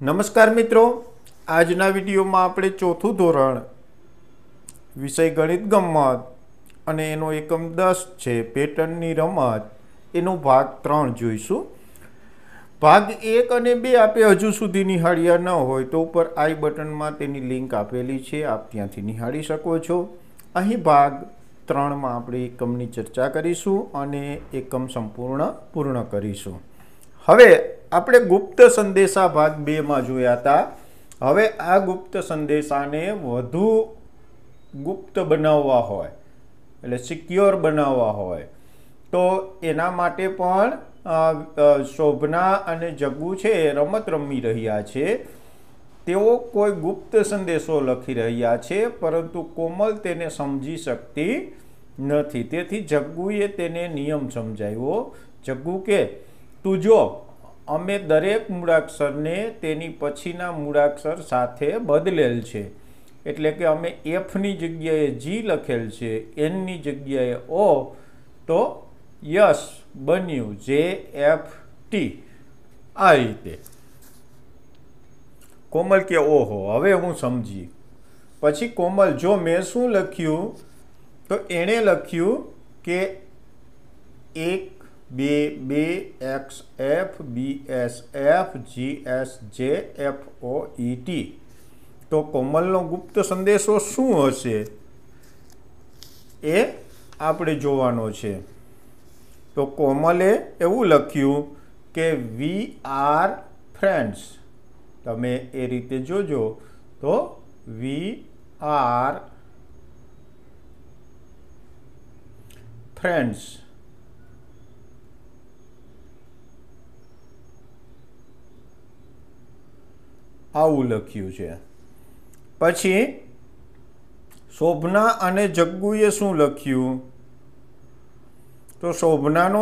નમસ્કાર મિત્રો. આજના વિડીયોમાં આપણે ચોથું ધોરણ, વિષય ગણિત ગમત અને એનો એકમ દસ છે, પેટર્નની રમત. એનો ભાગ ત્રણ જોઈશું. ભાગ એક અને બે આપે હજુ સુધી નિહાળ્યા ન હોય તો ઉપર આઈ બટનમાં તેની લિંક આપેલી છે, આપ ત્યાંથી નિહાળી શકો છો. અહીં ભાગ ત્રણમાં આપણે એકમની ચર્ચા કરીશું અને એકમ સંપૂર્ણ પૂર્ણ કરીશું. હવે આપણે ગુપ્ત સંદેશા ભાગ બેમાં જોયા હતા. હવે આ ગુપ્ત સંદેશાને વધુ ગુપ્ત બનાવવા હોય, એટલે સિક્યોર બનાવવા હોય, તો એના માટે પણ શોભના અને જગ્ગુ છે રમત રમી રહ્યા છે. તેઓ કોઈ ગુપ્ત સંદેશો લખી રહ્યા છે, પરંતુ કોમલ તેને સમજી શકતી નથી. તેથી જગ્ગુએ તેને નિયમ સમજાવ્યો. જગ્ગુ કે, તું જો અમે દરેક મૂળાક્ષરને તેની પછીના મૂળાક્ષર સાથે બદલેલ છે. એટલે કે અમે એફની જગ્યાએ જી લખેલ છે એનની જગ્યાએ ઓ તો યસ બન્યું જે એફ ટી આ રીતે. કોમલ કે ઓહો, હવે હું સમજી. પછી કોમલ, જો મેં શું લખ્યું, તો એણે લખ્યું કે એક બે બે X F B S F G S J F O E T તો કોમલનો ગુપ્ત સંદેશો શું હશે? એ આપણે જોવાનો છે. તો કોમલે એવું લખ્યું કે વી આર ફ્રેન્ડ્સ તમે એ રીતે જોજો. તો વી આર ફ્રેન્ડ્સ આવું લખ્યું છે. પછી શોભના અને જગ્ગુએ શું લખ્યું? તો શોભનાનો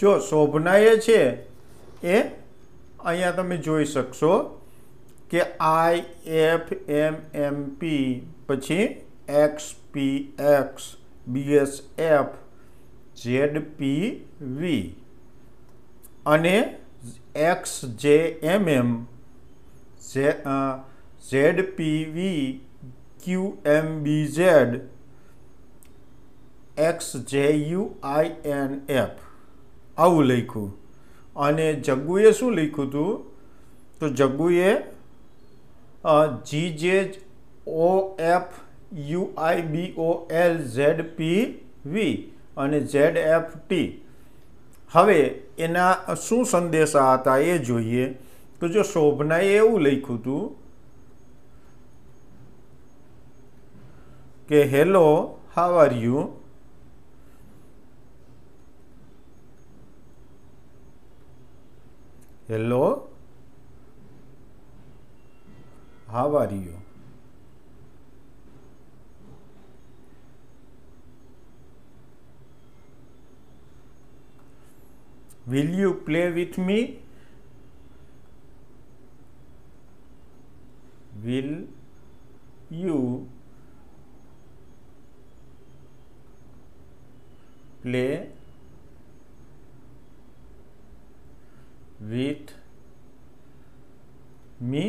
જો શોભનાએ છે એ અહીંયા તમે જોઈ શકશો કે I F M M P પછી X P X B S F, Z P V અને X J M M Z P V Q M B Z X J U I N F આવું લખ્યું. અને જગ્ગુએ શું લખ્યું હતું તો જગ્ગુએ G J O F U I B O L Z P V અને ઝેડ એફ ટી હવે એના શું સંદેશા હતા એ જોઈએ. તો જો શોભનાએ એવું લખ્યું હતું કે, hello how are you hello how are you will you play with me will you play with me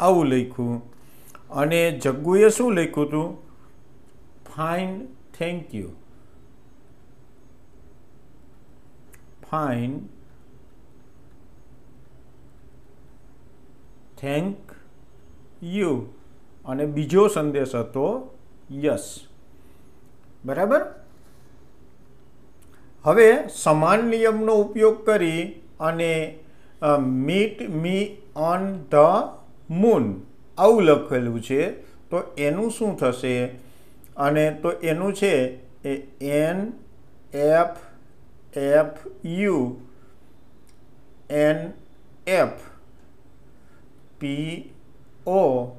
આવું લખ્યું અને જગ્ગુએ શું લખ્યું હતું fine thank you fine thank you અને બીજો સંદેશ હતો યસ બરાબર? હવે સમાન નિયમનો ઉપયોગ કરી અને meet me on the moon આવું લખેલું છે. તો એનું શું થશે? અને તો એનું છે એ N F F U N F P O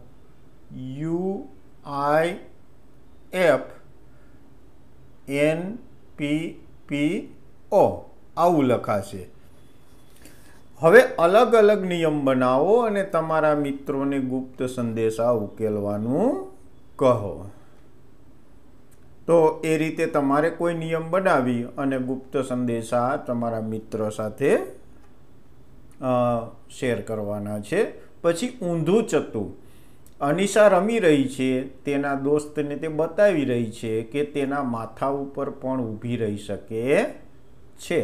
U I F N P P O આવું લખાશે. હવે અલગ અલગ નિયમ બનાવો અને તમારા મિત્રોને ગુપ્ત સંદેશા ઉકેલવાનું કહો. તો એ રીતે તમારે કોઈ નિયમ બનાવી અને ગુપ્ત સંદેશા તમારા મિત્ર સાથે શેર કરવાના છે. પછી ઊંધું ચતું. અનિશા રમી રહી છે, તેના દોસ્તને તે બતાવી રહી છે કે તેના માથા ઉપર પણ ઊભી રહી શકે છે.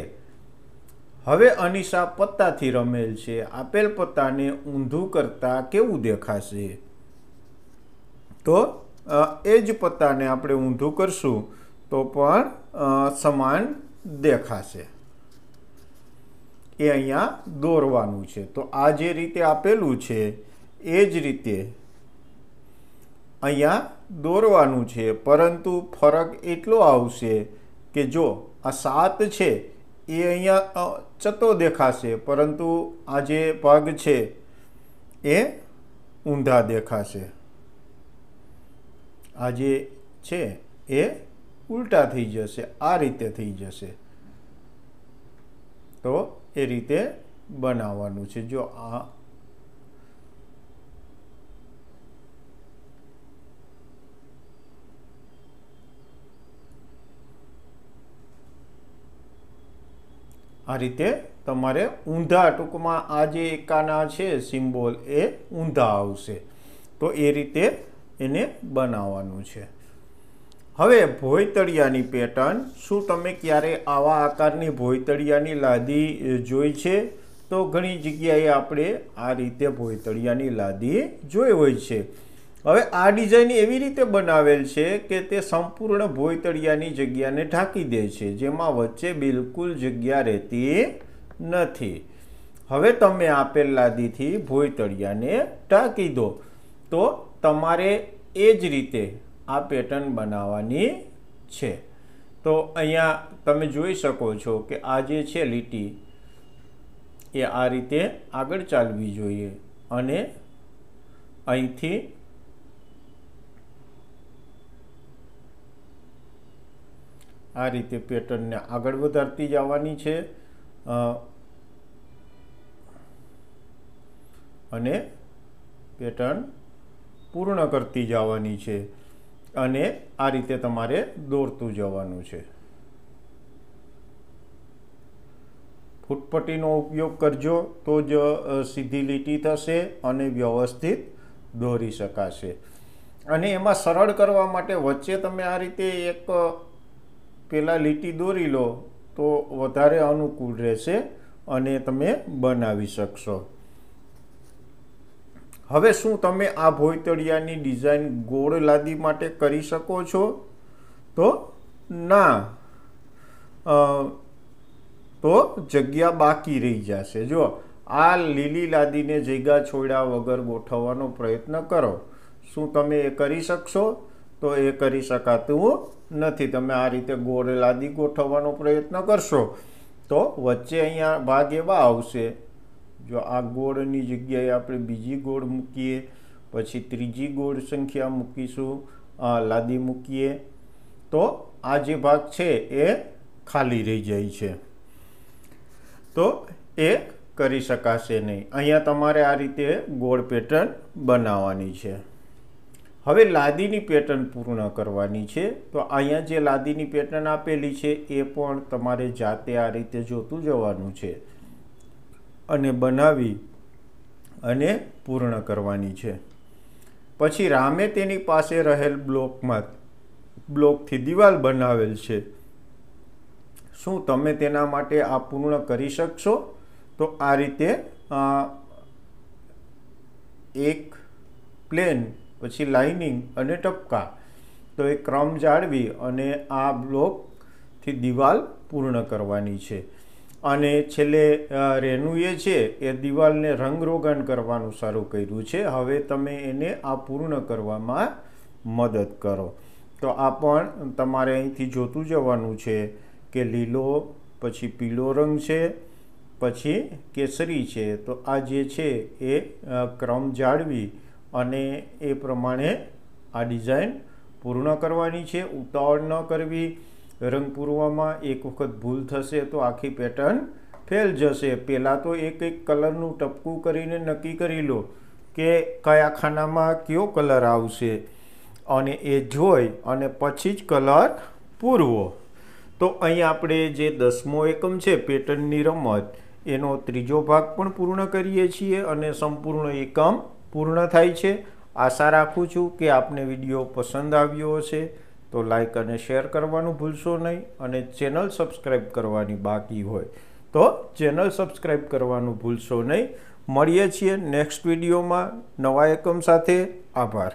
હવે અનિશા પત્તાથી રમેલ છે, આપેલ પત્તાને ઊંધું કરતાં કેવું દેખાશે? તો એ જ પત્તાને આપણે ઊંધું કરશું તો પણ સમાન દેખાશે. એ અહીંયા દોરવાનું છે. તો આ જે રીતે આપેલું છે, એ જ રીતે અહીંયા દોરવાનું છે. પરંતુ ફરક એટલો આવશે કે જો આ સાત છે, એ અહીંયા ચતો દેખાશે. પરંતુ આ જે પગ છે, એ ઊંધા દેખાશે. આ જે છે, એ ઉલટા થઈ જશે, આ રીતે થઈ જશે. તો એ રીતે બનાવવાનું છે. જો આ આ રીતે તમારે ઊંધા ટૂંકમાં આ જે એકાના છે, સિમ્બોલ, એ ઊંધા આવશે. તો એ રીતે એને બનાવવાનું છે. હવે ભોયતળિયાની પેટર્ન, શું તમે ક્યારે આવા આકારની ભોયતળિયાની લાદી જોઈ છે? તો ઘણી જગ્યાએ આપણે આ રીતે ભોયતળિયાની લાદી જોઈ હોય છે. હવે આ ડિઝાઇન એવી રીતે બનાવેલ છે કે તે સંપૂર્ણ ભોયતળિયાની જગ્યાને ઢાંકી દે છે, જેમાં વચ્ચે બિલકુલ જગ્યા રહેતી નથી. હવે તમે આપેલ લાદીથી ભોયતળિયાને ઢાંકી દો. તો તમારે એ જ રીતે આ પેટર્ન બનાવવાની છે. તો અહીંયા તમે જોઈ શકો છો કે આ જે છે લીટી, એ આ રીતે આગળ ચાલવી જોઈએ અને અહીંથી આ રીતે પેટર્નને આગળ વધારતી જવાની છે અને પેટર્ન પૂર્ણ કરતી જવાની છે અને આ રીતે તમારે દોરતું જવાનું છે. ફૂટપટ્ટીનો ઉપયોગ કરજો તો જ સીધી લીટી થશે અને વ્યવસ્થિત દોરી શકાશે. અને એમાં સરળ કરવા માટે વચ્ચે તમે આ રીતે એક પહેલાં લીટી દોરી લો તો વધારે અનુકૂળ રહેશે અને તમે બનાવી શકશો. હવે શું તમે આ ભોયતળિયાની ડિઝાઇન ગોળ લાદી માટે કરી શકો છો? તો ના. તો જગ્યા બાકી રહી જશે. જો આ લીલી લાદીને જગ્યા છોડ્યા વગર ગોઠવવાનો પ્રયત્ન કરો. શું તમે એ કરી શકશો? તો એ કરી શકાતું નથી. તમે આ રીતે ગોળ લાદી ગોઠવવાનો પ્રયત્ન કરશો. તો વચ્ચે અહીંયા ભાગ એવા આવશે. જો આ ગોળની જગ્યાએ આપણે બીજી ગોળ મૂકીએ, પછી ત્રીજી ગોળ સંખ્યા મૂકીશું લાદી મૂકીએ, તો આ જે ભાગ છે એ ખાલી રહી જાય છે. તો એ કરી શકાશે નહીં. અહીંયા તમારે આ રીતે ગોળ પેટર્ન બનાવવાની છે. હવે લાદીની પેટર્ન પૂર્ણ કરવાની છે. તો અહીંયા જે લાદીની પેટર્ન આપેલી છે, એ પણ તમારે જાતે આ રીતે જોતું જવાનું છે. અને બનાવી અને પૂર્ણ કરવાની છે. પછી રામે તેની પાસે રહેલ બ્લોકમાં બ્લોકથી દિવાલ બનાવેલ છે. શું તમે તેના માટે આ પૂર્ણ કરી શકશો? તો આ રીતે એક પ્લેન, પછી લાઇનિંગ અને ટપકા. તો એ ક્રમ જાળવી અને આ બ્લોકથી દિવાલ પૂર્ણ કરવાની છે. અને છેલ્લે રેનુએ છે, એ દિવાલને રંગરોગન કરવાનું શરૂ કર્યું છે. હવે તમે એને આ પૂર્ણ કરવામાં મદદ કરો. તો આ પણ તમારે અહીંથી જોતું જવાનું છે કે લીલો, પછી પીળો રંગ છે, પછી કેસરી છે. તો આ જે છે એ ક્રમ જાળવી અને એ પ્રમાણે આ ડિઝાઇન પૂર્ણ કરવાની છે. ઉતાવળ ન કરવી. રંગ પૂરવામાં એક વખત ભૂલ થશે તો આખી પેટર્ન ફેલ જશે. પહેલાં તો એક એક કલરનું ટપકું કરીને નક્કી કરી લો કે કયા ખાનામાં કયો કલર આવશે અને એ જોઈ અને પછી જ કલર પૂરવો. તો અહીં આપણે જે દસમો એકમ છે પેટર્નની રમત, એનો ત્રીજો ભાગ પણ પૂર્ણ કરીએ છીએ અને સંપૂર્ણ એકમ પૂર્ણ થાય છે. આશા રાખું છું કે આપને વીડિયો પસંદ આવ્યો હશે. તો લાઈક અને શેર કરવાનું ભૂલશો નહીં અને ચેનલ સબસ્ક્રાઈબ કરવાની બાકી હોય તો ચેનલ સબસ્ક્રાઈબ કરવાનું ભૂલશો નહીં. મળીએ છીએ નેક્સ્ટ વિડીયોમાં નવા એકમ સાથે. આભાર.